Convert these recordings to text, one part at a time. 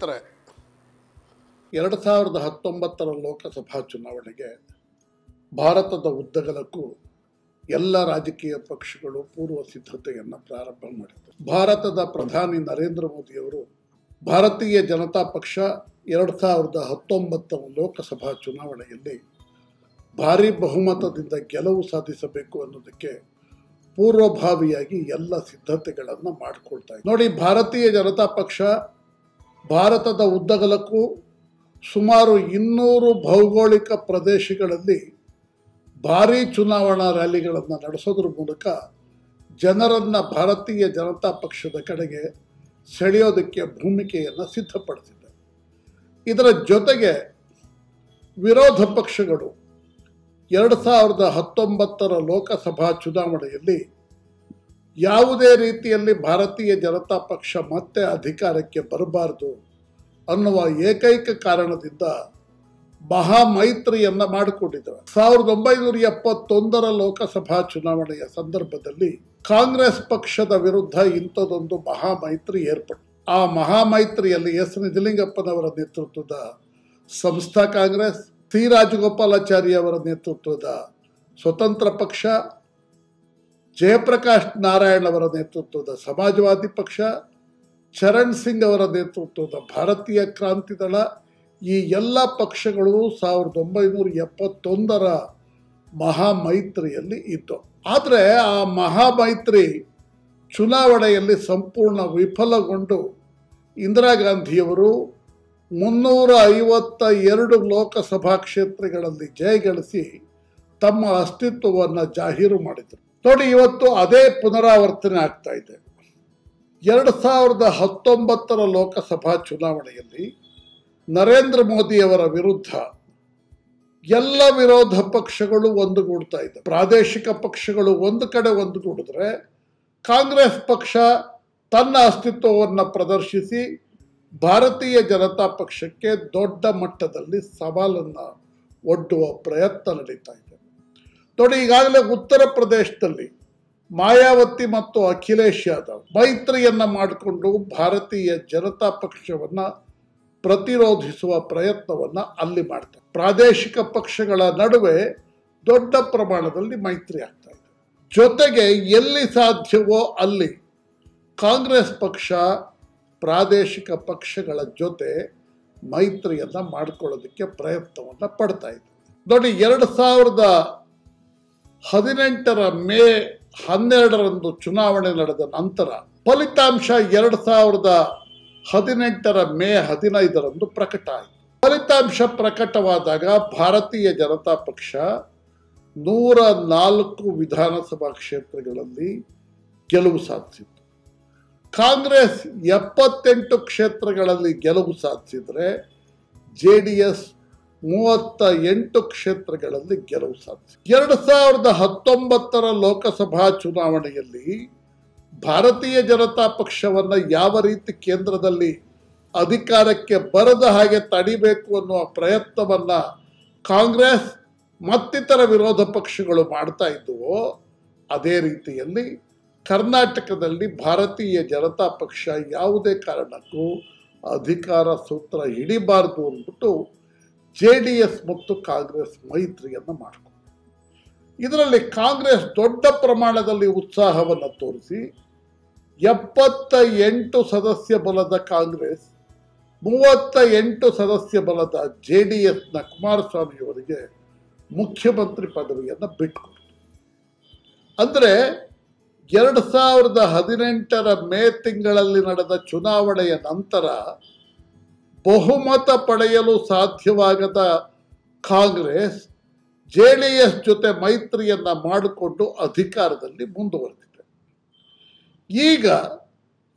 ಸ್ನೇಹಿತರೆ ಎರಡು ಸಾವಿರದ ಹತ್ತೊಂಬತ್ತರ ಲೋಕಸಭಾ ಚುನಾವಣೆಗೆ ಭಾರತದ ಉದ್ದಗಲಕ್ಕೂ ಎಲ್ಲ ರಾಜಕೀಯ ಪಕ್ಷಗಳು ಪೂರ್ವ ಸಿದ್ಧತೆಯನ್ನು ಪ್ರಾರಂಭ ಮಾಡಿದರು ಭಾರತದ ಪ್ರಧಾನಿ ನರೇಂದ್ರ ಮೋದಿಯವರು ಭಾರತೀಯ ಜನತಾ ಪಕ್ಷ ಎರಡು ಸಾವಿರದ ಹತ್ತೊಂಬತ್ತರ ಲೋಕಸಭಾ ಚುನಾವಣೆಯಲ್ಲಿ ಭಾರೀ ಬಹುಮತದಿಂದ ಗೆಲುವು ಸಾಧಿಸಬೇಕು ಅನ್ನೋದಕ್ಕೆ ಪೂರ್ವಭಾವಿಯಾಗಿ ಎಲ್ಲ ಸಿದ್ಧತೆಗಳನ್ನು ಮಾಡಿಕೊಳ್ತಾ ಇದೆ ನೋಡಿ, ಭಾರತೀಯ ಜನತಾ ಪಕ್ಷ ಭಾರತದ ಉದ್ದಗಲಕ್ಕೂ ಸುಮಾರು ಇನ್ನೂರು ಭೌಗೋಳಿಕ ಪ್ರದೇಶಗಳಲ್ಲಿ ಭಾರೀ ಚುನಾವಣಾ ರ್ಯಾಲಿಗಳನ್ನು ನಡೆಸೋದ್ರ ಮೂಲಕ ಜನರನ್ನು ಭಾರತೀಯ ಜನತಾ ಪಕ್ಷದ ಕಡೆಗೆ ಸೆಳೆಯೋದಕ್ಕೆ ಭೂಮಿಕೆಯನ್ನು ಸಿದ್ಧಪಡಿಸಿದೆ. ಇದರ ಜೊತೆಗೆ ವಿರೋಧ ಪಕ್ಷಗಳು ಎರಡು ಸಾವಿರದ ಹತ್ತೊಂಬತ್ತರ ಲೋಕಸಭಾ ಚುನಾವಣೆಯಲ್ಲಿ ಯಾವುದೇ ರೀತಿಯಲ್ಲಿ ಭಾರತೀಯ ಜನತಾ ಪಕ್ಷ ಮತ್ತೆ ಅಧಿಕಾರಕ್ಕೆ ಬರಬಾರದು ಅನ್ನುವ ಏಕೈಕ ಕಾರಣದಿಂದ ಮಹಾಮೈತ್ರಿಯನ್ನ ಮಾಡಿಕೊಂಡಿದ್ದಾರೆ. ಸಾವಿರದ ಒಂಬೈನೂರ ಎಪ್ಪತ್ತೊಂದರ ಲೋಕಸಭಾ ಚುನಾವಣೆಯ ಸಂದರ್ಭದಲ್ಲಿ ಕಾಂಗ್ರೆಸ್ ಪಕ್ಷದ ವಿರುದ್ಧ ಇಂಥದೊಂದು ಮಹಾಮೈತ್ರಿ ಏರ್ಪಟ್ಟು ಆ ಮಹಾಮೈತ್ರಿಯಲ್ಲಿ ಎಸ್ ನಿಜಲಿಂಗಪ್ಪನವರ ನೇತೃತ್ವದ ಸಂಸ್ಥಾ ಕಾಂಗ್ರೆಸ್ ಸಿ ರಾಜಗೋಪಾಲಾಚಾರಿ ಅವರ ನೇತೃತ್ವದ ಸ್ವತಂತ್ರ ಪಕ್ಷ, ಜಯಪ್ರಕಾಶ್ ನಾರಾಯಣ್ ಅವರ ನೇತೃತ್ವದ ಸಮಾಜವಾದಿ ಪಕ್ಷ ಚರಣ್ ಸಿಂಗ್ ಅವರ ನೇತೃತ್ವದ ಭಾರತೀಯ ಕ್ರಾಂತಿ ದಳ ಈ ಎಲ್ಲ ಪಕ್ಷಗಳು ಸಾವಿರದ ಒಂಬೈನೂರ ಎಪ್ಪತ್ತೊಂದರ ಮಹಾಮೈತ್ರಿಯಲ್ಲಿ ಇತ್ತು. ಆದರೆ ಆ ಮಹಾಮೈತ್ರಿ ಚುನಾವಣೆಯಲ್ಲಿ ಸಂಪೂರ್ಣ ವಿಫಲಗೊಂಡು ಇಂದಿರಾ ಗಾಂಧಿಯವರು ಮುನ್ನೂರ ಐವತ್ತ ಎರಡು ಲೋಕಸಭಾ ಕ್ಷೇತ್ರಗಳಲ್ಲಿ ಜಯಗಳಿಸಿ ತಮ್ಮ ಅಸ್ತಿತ್ವವನ್ನು ಜಾಹೀರು ಮಾಡಿದರು. ನೋಡಿ, ಇವತ್ತು ಅದೇ ಪುನರಾವರ್ತನೆ ಆಗ್ತಾ ಇದೆ. ಎರಡು ಸಾವಿರದ ಹತ್ತೊಂಬತ್ತರ ಲೋಕಸಭಾ ಚುನಾವಣೆಯಲ್ಲಿ ನರೇಂದ್ರ ಮೋದಿಯವರ ವಿರುದ್ಧ ಎಲ್ಲ ವಿರೋಧ ಪಕ್ಷಗಳು ಒಂದುಗೂಡ್ತಾ ಇದೆ ಪ್ರಾದೇಶಿಕ ಪಕ್ಷಗಳು ಒಂದು ಕಡೆ ಒಂದುಗೂಡಿದ್ರೆ ಕಾಂಗ್ರೆಸ್ ಪಕ್ಷ ತನ್ನ ಅಸ್ತಿತ್ವವನ್ನು ಪ್ರದರ್ಶಿಸಿ ಭಾರತೀಯ ಜನತಾ ಪಕ್ಷಕ್ಕೆ ದೊಡ್ಡ ಮಟ್ಟದಲ್ಲಿ ಸವಾಲನ್ನು ಒಡ್ಡುವ ಪ್ರಯತ್ನ ನಡೀತಾ ಇದೆ. ನೋಡಿ, ಈಗಾಗಲೇ ಉತ್ತರ ಪ್ರದೇಶದಲ್ಲಿ ಮಾಯಾವತಿ ಮತ್ತು ಅಖಿಲೇಶ್ ಯಾದವ್ ಮೈತ್ರಿಯನ್ನು ಮಾಡಿಕೊಂಡು ಭಾರತೀಯ ಜನತಾ ಪಕ್ಷವನ್ನ ಪ್ರತಿರೋಧಿಸುವ ಪ್ರಯತ್ನವನ್ನ ಅಲ್ಲಿ ಮಾಡ್ತಾರೆ. ಪ್ರಾದೇಶಿಕ ಪಕ್ಷಗಳ ನಡುವೆ ದೊಡ್ಡ ಪ್ರಮಾಣದಲ್ಲಿ ಮೈತ್ರಿ ಆಗ್ತಾ ಇದೆ. ಜೊತೆಗೆ ಎಲ್ಲಿ ಸಾಧ್ಯವೋ ಅಲ್ಲಿ ಕಾಂಗ್ರೆಸ್ ಪಕ್ಷ, ಪ್ರಾದೇಶಿಕ ಪಕ್ಷಗಳ ಜೊತೆ ಮೈತ್ರಿಯನ್ನ ಮಾಡಿಕೊಳ್ಳೋದಕ್ಕೆ ಪ್ರಯತ್ನವನ್ನ ಪಡ್ತಾ ಇದೆ. ನೋಡಿ, ಎರಡು ಸಾವಿರದ ಹದಿನೆಂಟರ ಮೇ ಹನ್ನೆರಡರಂದು ಚುನಾವಣೆ ನಡೆದ ನಂತರ ಫಲಿತಾಂಶ ಎರಡು ಸಾವಿರದ ಹದಿನೆಂಟರ ಮೇ ಹದಿನೈದರಂದು ಪ್ರಕಟ ಆಯಿತು. ಫಲಿತಾಂಶ ಪ್ರಕಟವಾದಾಗ ಭಾರತೀಯ ಜನತಾ ಪಕ್ಷ ನೂರ ನಾಲ್ಕು ವಿಧಾನಸಭಾ ಕ್ಷೇತ್ರಗಳಲ್ಲಿ ಗೆಲುವು ಸಾಧಿಸಿತು ಕಾಂಗ್ರೆಸ್ ಎಪ್ಪತ್ತೆಂಟು ಕ್ಷೇತ್ರಗಳಲ್ಲಿ ಗೆಲುವು ಸಾಧಿಸಿದರೆ ಜೆ ಡಿ ಎಸ್ ಮೂವತ್ತ ಎಂಟು ಕ್ಷೇತ್ರಗಳಲ್ಲಿ ಗೆಲುವು ಸಾಧಿಸಿ ಎರಡು ಸಾವಿರದ ಹತ್ತೊಂಬತ್ತರ ಲೋಕಸಭಾ ಚುನಾವಣೆಯಲ್ಲಿ ಭಾರತೀಯ ಜನತಾ ಪಕ್ಷವನ್ನು ಯಾವ ರೀತಿ ಕೇಂದ್ರದಲ್ಲಿ ಅಧಿಕಾರಕ್ಕೆ ಬರದ ಹಾಗೆ ತಡಿಬೇಕು ಅನ್ನುವ ಪ್ರಯತ್ನವನ್ನು ಕಾಂಗ್ರೆಸ್ ಮತ್ತಿತರ ವಿರೋಧ ಪಕ್ಷಗಳು ಮಾಡ್ತಾ ಇದ್ದುವೋ, ಅದೇ ರೀತಿಯಲ್ಲಿ ಕರ್ನಾಟಕದಲ್ಲಿ ಭಾರತೀಯ ಜನತಾ ಪಕ್ಷ ಯಾವುದೇ ಕಾರಣಕ್ಕೂ ಅಧಿಕಾರ ಸೂತ್ರ ಹಿಡಿಬಾರದು ಅಂದ್ಬಿಟ್ಟು ಜೆ ಡಿ ಎಸ್ ಮತ್ತು ಕಾಂಗ್ರೆಸ್ ಮೈತ್ರಿಯನ್ನು ಮಾಡಿಕೊಂಡು ಇದರಲ್ಲಿ ಕಾಂಗ್ರೆಸ್ ದೊಡ್ಡ ಪ್ರಮಾಣದಲ್ಲಿ ಉತ್ಸಾಹವನ್ನು ತೋರಿಸಿ ಎಪ್ಪತ್ತ ಎಂಟು ಸದಸ್ಯ ಬಲದ ಕಾಂಗ್ರೆಸ್ ಮೂವತ್ತ ಎಂಟು ಸದಸ್ಯ ಬಲದ ಜೆ ಡಿ ಎಸ್ನ ಕುಮಾರಸ್ವಾಮಿಯವರಿಗೆ ಮುಖ್ಯಮಂತ್ರಿ ಪದವಿಯನ್ನು ಬಿಟ್ಟುಕೊಡ್ತು ಅಂದರೆ ಎರಡು ಸಾವಿರದ ಹದಿನೆಂಟರ ಮೇ ತಿಂಗಳಲ್ಲಿ ನಡೆದ ಚುನಾವಣೆಯ ನಂತರ ಬಹುಮತ ಪಡೆಯಲು ಸಾಧ್ಯವಾಗದ ಕಾಂಗ್ರೆಸ್ ಜೆ ಡಿ ಎಸ್ ಜೊತೆ ಮೈತ್ರಿಯನ್ನ ಮಾಡಿಕೊಂಡು ಅಧಿಕಾರದಲ್ಲಿ ಮುಂದುವರೆದಿದೆ. ಈಗ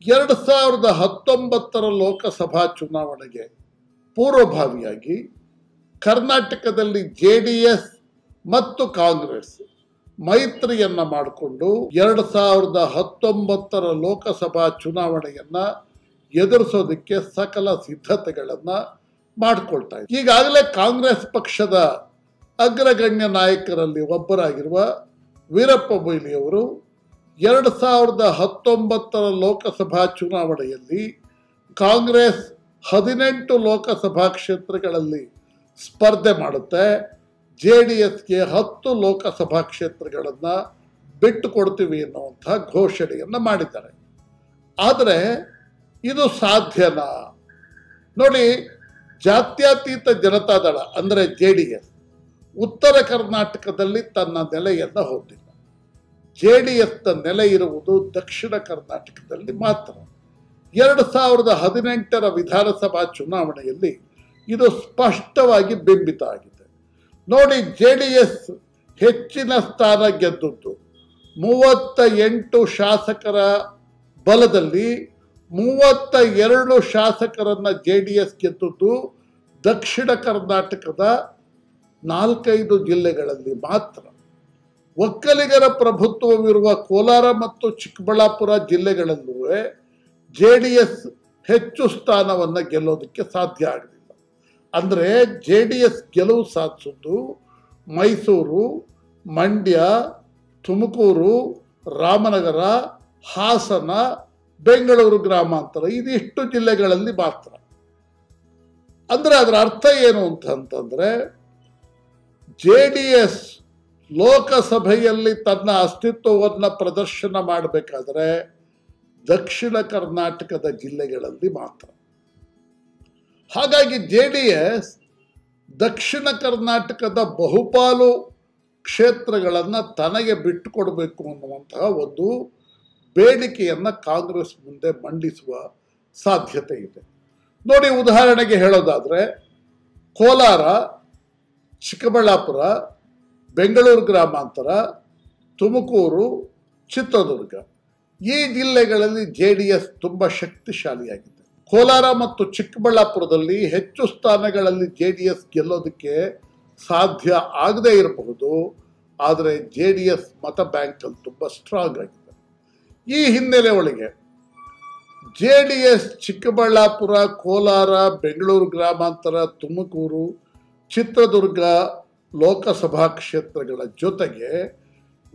ಎರಡು ಸಾವಿರದ ಹತ್ತೊಂಬತ್ತರ ಲೋಕಸಭಾ ಚುನಾವಣೆಗೆ ಪೂರ್ವಭಾವಿಯಾಗಿ ಕರ್ನಾಟಕದಲ್ಲಿ ಜೆ ಡಿ ಎಸ್ ಮತ್ತು ಕಾಂಗ್ರೆಸ್ ಮೈತ್ರಿಯನ್ನ ಮಾಡಿಕೊಂಡು ಎರಡು ಸಾವಿರದ ಹತ್ತೊಂಬತ್ತರ ಲೋಕಸಭಾ ಚುನಾವಣೆಯನ್ನ ಎದುರಿಸೋದಕ್ಕೆ ಸಕಲ ಸಿದ್ಧತೆಗಳನ್ನು ಮಾಡಿಕೊಳ್ತಾ ಇದೆ ಈಗಾಗಲೇ ಕಾಂಗ್ರೆಸ್ ಪಕ್ಷದ ಅಗ್ರಗಣ್ಯ ನಾಯಕರಲ್ಲಿ ಒಬ್ಬರಾಗಿರುವ ವೀರಪ್ಪ ಮೊಯ್ಲಿಯವರು ಎರಡು ಸಾವಿರದ ಹತ್ತೊಂಬತ್ತರ ಲೋಕಸಭಾ ಚುನಾವಣೆಯಲ್ಲಿ ಕಾಂಗ್ರೆಸ್ ಹದಿನೆಂಟು ಲೋಕಸಭಾ ಕ್ಷೇತ್ರಗಳಲ್ಲಿ ಸ್ಪರ್ಧೆ ಮಾಡುತ್ತೆ. ಜೆ ಡಿ ಎಸ್ಗೆ ಹತ್ತು ಲೋಕಸಭಾ ಕ್ಷೇತ್ರಗಳನ್ನು ಬಿಟ್ಟು ಕೊಡ್ತೀವಿ ಎನ್ನುವಂಥ ಘೋಷಣೆಯನ್ನು ಮಾಡಿದ್ದಾರೆ. ಆದರೆ ಇದು ಸಾಧ್ಯನಾ? ನೋಡಿ, ಜಾತ್ಯತೀತ ಜನತಾದಳ ಅಂದರೆ ಜೆ ಡಿ ಎಸ್, ಉತ್ತರ ಕರ್ನಾಟಕದಲ್ಲಿ ತನ್ನ ನೆಲೆಯನ್ನು ಹೊಂದಿಲ್ಲ ಜೆ ಡಿ ಎಸ್ನ ನೆಲೆ ಇರುವುದು ದಕ್ಷಿಣ ಕರ್ನಾಟಕದಲ್ಲಿ ಮಾತ್ರ. ಎರಡು ಸಾವಿರದ ಹದಿನೆಂಟರ ವಿಧಾನಸಭಾ ಚುನಾವಣೆಯಲ್ಲಿ ಇದು ಸ್ಪಷ್ಟವಾಗಿ ಬಿಂಬಿತ ಆಗಿದೆ. ನೋಡಿ, ಜೆ ಡಿ ಎಸ್ ಹೆಚ್ಚಿನ ಸ್ಥಾನ ಗೆದ್ದದ್ದು ಮೂವತ್ತ ಎಂಟು ಶಾಸಕರ ಬಲದಲ್ಲಿ ಮೂವತ್ತ ಎರಡು ಶಾಸಕರನ್ನ ಜೆ ಡಿ ಎಸ್ ಗೆದ್ದದ್ದು ದಕ್ಷಿಣ ಕರ್ನಾಟಕದ ನಾಲ್ಕೈದು ಜಿಲ್ಲೆಗಳಲ್ಲಿ ಮಾತ್ರ. ಒಕ್ಕಲಿಗರ ಪ್ರಭುತ್ವವಿರುವ ಕೋಲಾರ ಮತ್ತು ಚಿಕ್ಕಬಳ್ಳಾಪುರ ಜಿಲ್ಲೆಗಳಲ್ಲೂ ಜೆ ಡಿ ಎಸ್ ಹೆಚ್ಚು ಸ್ಥಾನವನ್ನು ಗೆಲ್ಲೋದಕ್ಕೆ ಸಾಧ್ಯ ಆಗಲಿಲ್ಲ. ಅಂದರೆ ಜೆ ಡಿ ಎಸ್ ಗೆಲುವು ಸಾಧಿಸಿದ್ದು ಮೈಸೂರು, ಮಂಡ್ಯ, ತುಮಕೂರು, ರಾಮನಗರ, ಹಾಸನ ಬೆಂಗಳೂರು ಗ್ರಾಮಾಂತರ, ಇದಿಷ್ಟು ಜಿಲ್ಲೆಗಳಲ್ಲಿ ಮಾತ್ರ. ಅಂದರೆ ಅದರ ಅರ್ಥ ಏನು ಅಂತಂತಂದ್ರೆ ಜೆ ಡಿ ಎಸ್ ಲೋಕಸಭೆಯಲ್ಲಿ ತನ್ನ ಅಸ್ತಿತ್ವವನ್ನು ಪ್ರದರ್ಶನ ಮಾಡಬೇಕಾದ್ರೆ ದಕ್ಷಿಣ ಕರ್ನಾಟಕದ ಜಿಲ್ಲೆಗಳಲ್ಲಿ ಮಾತ್ರ. ಹಾಗಾಗಿ ಜೆ ಡಿ ಎಸ್ ದಕ್ಷಿಣ ಕರ್ನಾಟಕದ ಬಹುಪಾಲು ಕ್ಷೇತ್ರಗಳನ್ನು ತನಗೆ ಬಿಟ್ಟುಕೊಡಬೇಕು ಅನ್ನುವಂತಹ ಒಂದು ಬೇಡಿಕೆಯನ್ನು ಕಾಂಗ್ರೆಸ್ ಮುಂದೆ ಮಂಡಿಸುವ ಸಾಧ್ಯತೆ ಇದೆ. ನೋಡಿ, ಉದಾಹರಣೆಗೆ ಹೇಳೋದಾದರೆ, ಕೋಲಾರ, ಚಿಕ್ಕಬಳ್ಳಾಪುರ, ಬೆಂಗಳೂರು ಗ್ರಾಮಾಂತರ, ತುಮಕೂರು, ಚಿತ್ರದುರ್ಗ ಈ ಜಿಲ್ಲೆಗಳಲ್ಲಿ ಜೆ ಡಿ ಎಸ್ ತುಂಬ ಶಕ್ತಿಶಾಲಿಯಾಗಿದೆ. ಕೋಲಾರ ಮತ್ತು ಚಿಕ್ಕಬಳ್ಳಾಪುರದಲ್ಲಿ ಹೆಚ್ಚು ಸ್ಥಾನಗಳಲ್ಲಿ ಜೆ ಡಿ ಎಸ್ ಗೆಲ್ಲೋದಕ್ಕೆ ಸಾಧ್ಯ ಆಗದೇ ಇರಬಹುದು. ಆದರೆ ಜೆ ಡಿ ಎಸ್ ಮತ ಬ್ಯಾಂಕಲ್ಲಿ ತುಂಬ ಸ್ಟ್ರಾಂಗ್ ಆಗಿದೆ. ಈ ಹಿನ್ನೆಲೆ ಒಳಗೆ J D S Chikkaballapur, Kolar, Bengaluru ಗ್ರಾಮಾಂತರ, ತುಮಕೂರು, ಚಿತ್ರದುರ್ಗ ಲೋಕಸಭಾ ಕ್ಷೇತ್ರಗಳ ಜೊತೆಗೆ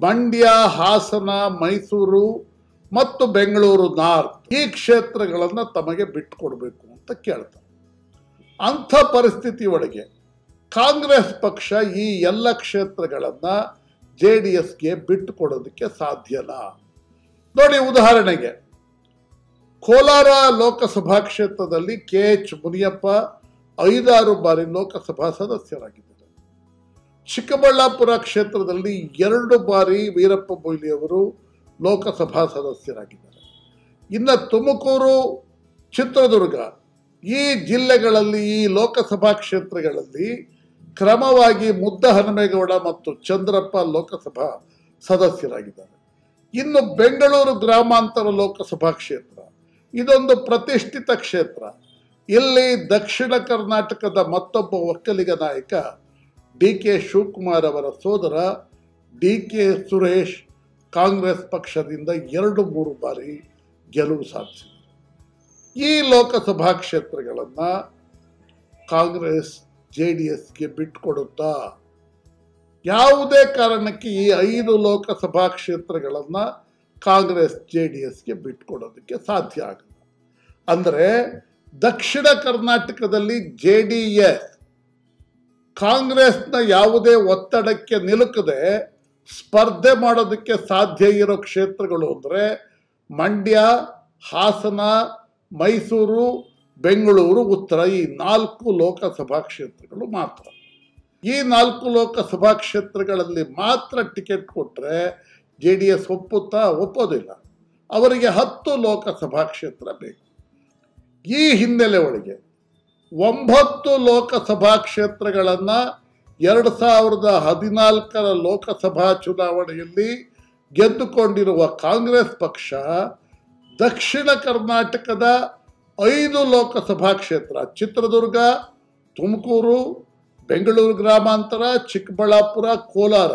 ಮಂಡ್ಯ, ಹಾಸನ, ಮೈಸೂರು ಮತ್ತು ಬೆಂಗಳೂರು ನಾರ್ತ್ ಈ ಕ್ಷೇತ್ರಗಳನ್ನು ತಮಗೆ ಬಿಟ್ಟುಕೊಡ್ಬೇಕು ಅಂತ ಕೇಳ್ತಾರೆ. ಅಂಥ ಪರಿಸ್ಥಿತಿ ಒಳಗೆ ಕಾಂಗ್ರೆಸ್ ಪಕ್ಷ ಈ ಎಲ್ಲ ಕ್ಷೇತ್ರಗಳನ್ನು ಜೆ ಡಿ ಎಸ್ಗೆ ಬಿಟ್ಟುಕೊಡೋದಕ್ಕೆ ಸಾಧ್ಯನಾ? ನೋಡಿ ಉದಾಹರಣೆಗೆ, ಕೋಲಾರ ಲೋಕಸಭಾ ಕ್ಷೇತ್ರದಲ್ಲಿ ಕೆ ಎಚ್ ಮುನಿಯಪ್ಪ ಐದಾರು ಬಾರಿ ಲೋಕಸಭಾ ಸದಸ್ಯರಾಗಿದ್ದಾರೆ. ಚಿಕ್ಕಬಳ್ಳಾಪುರ ಕ್ಷೇತ್ರದಲ್ಲಿ ಎರಡು ಬಾರಿ ವೀರಪ್ಪ ಮೊಯ್ಲಿಯವರು ಲೋಕಸಭಾ ಸದಸ್ಯರಾಗಿದ್ದಾರೆ. ಇನ್ನು ತುಮಕೂರು, ಚಿತ್ರದುರ್ಗ, ಈ ಜಿಲ್ಲೆಗಳಲ್ಲಿ, ಈ ಲೋಕಸಭಾ ಕ್ಷೇತ್ರಗಳಲ್ಲಿ ಕ್ರಮವಾಗಿ ಮುದ್ದ ಹನುಮೇಗೌಡ ಮತ್ತು ಚಂದ್ರಪ್ಪ ಲೋಕಸಭಾ ಸದಸ್ಯರಾಗಿದ್ದಾರೆ. ಇನ್ನು ಬೆಂಗಳೂರು ಗ್ರಾಮಾಂತರ ಲೋಕಸಭಾ ಕ್ಷೇತ್ರ, ಇದೊಂದು ಪ್ರತಿಷ್ಠಿತ ಕ್ಷೇತ್ರ. ಇಲ್ಲಿ ದಕ್ಷಿಣ ಕರ್ನಾಟಕದ ಮತ್ತೊಬ್ಬ ಒಕ್ಕಲಿಗ ನಾಯಕ ಡಿ ಕೆ ಶಿವಕುಮಾರ್ ಅವರ ಸೋದರ ಡಿ ಕೆ ಸುರೇಶ್ ಕಾಂಗ್ರೆಸ್ ಪಕ್ಷದಿಂದ ಎರಡು ಮೂರು ಬಾರಿ ಗೆಲುವು ಸಾಧಿಸಿದರು. ಈ ಲೋಕಸಭಾ ಕ್ಷೇತ್ರಗಳನ್ನು ಕಾಂಗ್ರೆಸ್, ಜೆ ಡಿ ಎಸ್ಗೆ ಬಿಟ್ಟುಕೊಡುತ್ತಾ ಯಾವುದೇ ಕಾರಣಕ್ಕೆ ಈ ಐದು ಲೋಕಸಭಾ ಕ್ಷೇತ್ರಗಳನ್ನು ಕಾಂಗ್ರೆಸ್, ಜೆ ಡಿ ಎಸ್ಗೆ ಬಿಟ್ಕೊಡೋದಕ್ಕೆ ಸಾಧ್ಯ ಆಗಲ್ಲ. ಅಂದರೆ ದಕ್ಷಿಣ ಕರ್ನಾಟಕದಲ್ಲಿ ಜೆ ಡಿ ಎಸ್ ಕಾಂಗ್ರೆಸ್ನ ಯಾವುದೇ ಒತ್ತಡಕ್ಕೆ ನಿಲುಕದೆ ಸ್ಪರ್ಧೆ ಮಾಡೋದಕ್ಕೆ ಸಾಧ್ಯ ಇರೋ ಕ್ಷೇತ್ರಗಳು ಅಂದರೆ ಮಂಡ್ಯ, ಹಾಸನ, ಮೈಸೂರು, ಬೆಂಗಳೂರು, ಉತ್ತರ ಈ ನಾಲ್ಕು ಲೋಕಸಭಾ ಕ್ಷೇತ್ರಗಳು ಮಾತ್ರ. ಈ ನಾಲ್ಕು ಲೋಕಸಭಾ ಕ್ಷೇತ್ರಗಳಲ್ಲಿ ಮಾತ್ರ ಟಿಕೆಟ್ ಕೊಟ್ಟರೆ ಜೆ ಡಿ ಎಸ್ ಒಪ್ಪುತ್ತಾ ಒಪ್ಪೋದಿಲ್ಲ. ಅವರಿಗೆ ಹತ್ತು ಲೋಕಸಭಾ ಕ್ಷೇತ್ರ ಬೇಕು. ಈ ಹಿನ್ನೆಲೆ ಒಳಗೆ ಒಂಬತ್ತು ಲೋಕಸಭಾ ಕ್ಷೇತ್ರಗಳನ್ನು ಎರಡು ಸಾವಿರದ ಹದಿನಾಲ್ಕರ ಲೋಕಸಭಾ ಚುನಾವಣೆಯಲ್ಲಿ ಗೆದ್ದುಕೊಂಡಿರುವ ಕಾಂಗ್ರೆಸ್ ಪಕ್ಷ ದಕ್ಷಿಣ ಕರ್ನಾಟಕದ ಐದು ಲೋಕಸಭಾ ಕ್ಷೇತ್ರ ಚಿತ್ರದುರ್ಗ, ತುಮಕೂರು ಬೆಂಗಳೂರು ಗ್ರಾಮಾಂತರ, ಚಿಕ್ಕಬಳ್ಳಾಪುರ, ಕೋಲಾರ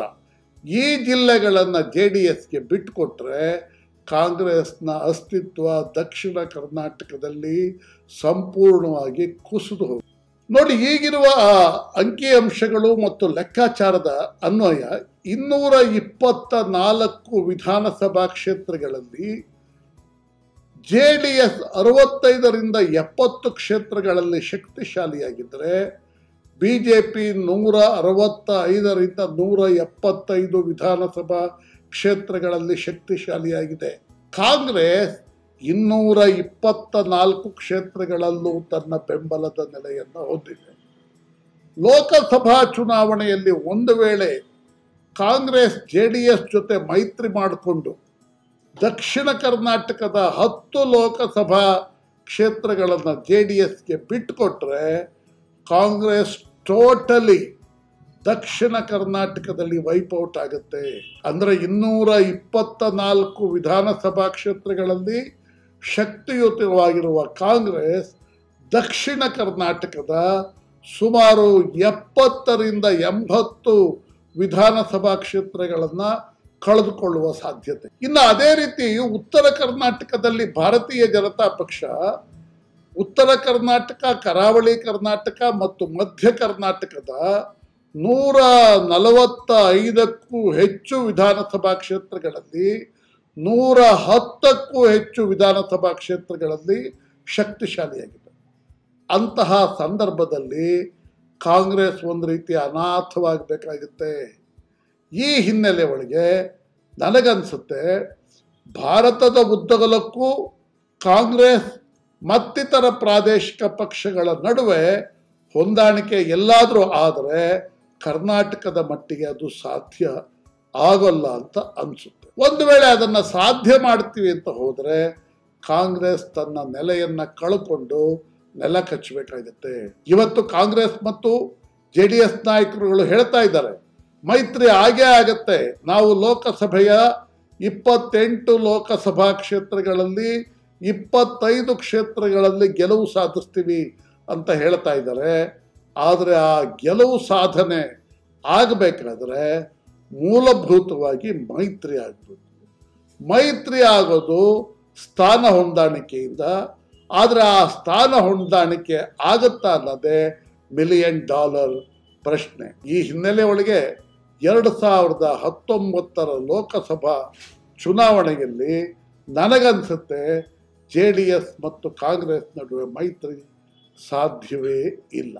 ಈ ಜಿಲ್ಲೆಗಳನ್ನು ಜೆ ಡಿ ಎಸ್ಗೆ ಬಿಟ್ಟುಕೊಟ್ರೆ ಕಾಂಗ್ರೆಸ್ನ ಅಸ್ತಿತ್ವ ದಕ್ಷಿಣ ಕರ್ನಾಟಕದಲ್ಲಿ ಸಂಪೂರ್ಣವಾಗಿ ಕುಸಿದು ಹೋಗಿ ನೋಡಿ ಈಗಿರುವ ಅಂಕಿಅಂಶಗಳು ಮತ್ತು ಲೆಕ್ಕಾಚಾರದ ಅನ್ವಯ ಇನ್ನೂರ ಇಪ್ಪತ್ತ ನಾಲ್ಕು ವಿಧಾನಸಭಾ ಕ್ಷೇತ್ರಗಳಲ್ಲಿ ಜೆ ಡಿ ಎಸ್ ಅರವತ್ತೈದರಿಂದ ಎಪ್ಪತ್ತು ಕ್ಷೇತ್ರಗಳಲ್ಲಿ ಶಕ್ತಿಶಾಲಿಯಾಗಿದ್ದರೆ ಬಿ ಜೆ ಪಿ ನೂರ ಅರವತ್ತ ಐದರಿಂದ ನೂರ ಎಪ್ಪತ್ತೈದು ವಿಧಾನಸಭಾ ಕ್ಷೇತ್ರಗಳಲ್ಲಿ ಶಕ್ತಿಶಾಲಿಯಾಗಿದೆ. ಕಾಂಗ್ರೆಸ್ ಇನ್ನೂರ ಇಪ್ಪತ್ತ ನಾಲ್ಕು ಕ್ಷೇತ್ರಗಳಲ್ಲೂ ತನ್ನ ಬೆಂಬಲದ ನೆಲೆಯನ್ನು ಹೊಂದಿದೆ. ಲೋಕಸಭಾ ಚುನಾವಣೆಯಲ್ಲಿ ಒಂದು ವೇಳೆ ಕಾಂಗ್ರೆಸ್ ಜೆ ಡಿ ಎಸ್ ಜೊತೆ ಮೈತ್ರಿ ಮಾಡಿಕೊಂಡು ದಕ್ಷಿಣ ಕರ್ನಾಟಕದ ಹತ್ತು ಲೋಕಸಭಾ ಕ್ಷೇತ್ರಗಳನ್ನು ಜೆ ಡಿ ಎಸ್ಗೆ ಬಿಟ್ಟುಕೊಟ್ರೆ ಕಾಂಗ್ರೆಸ್ ಟೋಟಲಿ ದಕ್ಷಿಣ ಕರ್ನಾಟಕದಲ್ಲಿ ವೈಪೌಟ್ ಆಗುತ್ತೆ. ಅಂದರೆ ಇನ್ನೂರ ಇಪ್ಪತ್ತ ನಾಲ್ಕು ವಿಧಾನಸಭಾ ಕ್ಷೇತ್ರಗಳಲ್ಲಿ ಶಕ್ತಿಯುತವಾಗಿರುವ ಕಾಂಗ್ರೆಸ್ ದಕ್ಷಿಣ ಕರ್ನಾಟಕದ ಸುಮಾರು ಎಪ್ಪತ್ತರಿಂದ ಎಂಬತ್ತು ವಿಧಾನಸಭಾ ಕ್ಷೇತ್ರಗಳನ್ನು ಕಳೆದುಕೊಳ್ಳುವ ಸಾಧ್ಯತೆ. ಇನ್ನು ಅದೇ ರೀತಿ ಉತ್ತರ ಕರ್ನಾಟಕದಲ್ಲಿ ಭಾರತೀಯ ಜನತಾ ಪಕ್ಷ ಉತ್ತರ ಕರ್ನಾಟಕ, ಕರಾವಳಿ ಕರ್ನಾಟಕ ಮತ್ತು ಮಧ್ಯ ಕರ್ನಾಟಕದ ನೂರ ನಲವತ್ತ ಐದಕ್ಕೂ ಹೆಚ್ಚು ವಿಧಾನಸಭಾ ಕ್ಷೇತ್ರಗಳಲ್ಲಿ, ನೂರ ಹತ್ತಕ್ಕೂ ಹೆಚ್ಚು ವಿಧಾನಸಭಾ ಕ್ಷೇತ್ರಗಳಲ್ಲಿ ಶಕ್ತಿಶಾಲಿಯಾಗಿದೆ. ಅಂತಹ ಸಂದರ್ಭದಲ್ಲಿ ಕಾಂಗ್ರೆಸ್ ಒಂದು ರೀತಿ ಅನಾಥವಾಗಬೇಕಾಗುತ್ತೆ. ಈ ಹಿನ್ನೆಲೆ ಒಳಗೆ ನನಗನ್ಸುತ್ತೆ, ಭಾರತದ ಉದ್ದಗಲಕ್ಕೂ ಕಾಂಗ್ರೆಸ್ ಮತ್ತಿತರ ಪ್ರಾದೇಶಿಕ ಪಕ್ಷಗಳ ನಡುವೆ ಹೊಂದಾಣಿಕೆ ಎಲ್ಲಾದರೂ ಆದರೆ ಕರ್ನಾಟಕದ ಮಟ್ಟಿಗೆ ಅದು ಸಾಧ್ಯ ಆಗೋಲ್ಲ ಅಂತ ಅನಿಸುತ್ತೆ. ಒಂದು ವೇಳೆ ಅದನ್ನು ಸಾಧ್ಯ ಮಾಡ್ತೀವಿ ಅಂತ ಹೋದರೆ ಕಾಂಗ್ರೆಸ್ ತನ್ನ ನೆಲೆಯನ್ನು ಕಳ್ಕೊಂಡು ನೆಲ ಕಚ್ಚಬೇಕಾಗುತ್ತೆ. ಇವತ್ತು ಕಾಂಗ್ರೆಸ್ ಮತ್ತು ಜೆ ಡಿ ಎಸ್ ನಾಯಕರುಗಳು ಹೇಳ್ತಾ ಇದ್ದಾರೆ, ಮೈತ್ರಿ ಆಗೇ ಆಗತ್ತೆ. ನಾವು ಲೋಕಸಭೆಯ ಇಪ್ಪತ್ತೆಂಟು ಲೋಕಸಭಾ ಕ್ಷೇತ್ರಗಳಲ್ಲಿ ಇಪ್ಪತ್ತೈದು ಕ್ಷೇತ್ರಗಳಲ್ಲಿ ಗೆಲುವು ಸಾಧಿಸ್ತೀವಿ ಅಂತ ಹೇಳ್ತಾ ಇದ್ದಾರೆ. ಆದರೆ ಆ ಗೆಲುವು ಸಾಧನೆ ಆಗಬೇಕಾದ್ರೆ ಮೂಲಭೂತವಾಗಿ ಮೈತ್ರಿ ಆಗಬೇಕು. ಮೈತ್ರಿ ಆಗೋದು ಸ್ಥಾನ ಹೊಂದಾಣಿಕೆಯಿಂದ. ಆದರೆ ಆ ಸ್ಥಾನ ಹೊಂದಾಣಿಕೆ ಆಗುತ್ತಾ ಅನ್ನೋದೇ ಮಿಲಿಯನ್ ಡಾಲರ್ ಪ್ರಶ್ನೆ. ಈ ಹಿನ್ನೆಲೆ ಒಳಗೆ ಎರಡು ಸಾವಿರದ ಹತ್ತೊಂಬತ್ತರ ಲೋಕಸಭಾ ಚುನಾವಣೆಯಲ್ಲಿ ನನಗನ್ಸುತ್ತೆ ಜೆ ಮತ್ತು ಕಾಂಗ್ರೆಸ್ ನಡುವೆ ಮೈತ್ರಿ ಸಾಧ್ಯವೇ ಇಲ್ಲ.